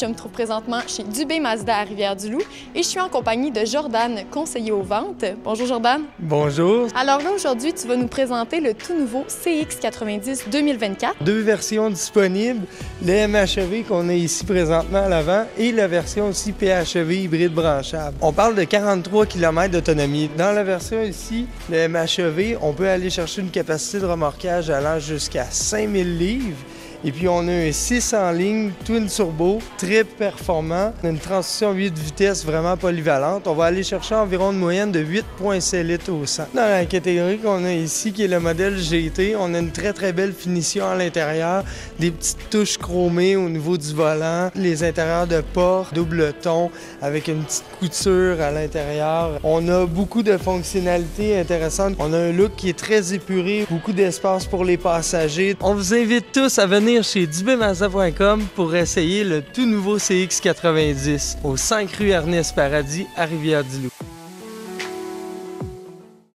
Je me trouve présentement chez Dubé Mazda à Rivière-du-Loup et je suis en compagnie de Jordan, conseiller aux ventes. Bonjour Jordan. Bonjour. Alors là, aujourd'hui, tu vas nous présenter le tout nouveau CX90 2024. Deux versions disponibles, le MHEV qu'on a ici présentement à l'avant et la version aussi PHEV hybride branchable. On parle de 43 km d'autonomie. Dans la version ici, le MHEV, on peut aller chercher une capacité de remorquage allant jusqu'à 5000 livres et puis on a un 6 en ligne, twin turbo, très performant, une transmission 8 vitesses vraiment polyvalente. On va aller chercher environ une moyenne de 8,7 litres au 100. Dans la catégorie qu'on a ici, qui est le modèle GT, on a une très très belle finition à l'intérieur, des petites touches chromées au niveau du volant, les intérieurs de port, double ton, avec une petite couture à l'intérieur. On a beaucoup de fonctionnalités intéressantes. On a un look qui est très épuré, beaucoup d'espace pour les passagers. On vous invite tous à chez dubemazda.com pour essayer le tout nouveau CX90 au 5 rue Ernest Paradis à Rivière-du-Loup.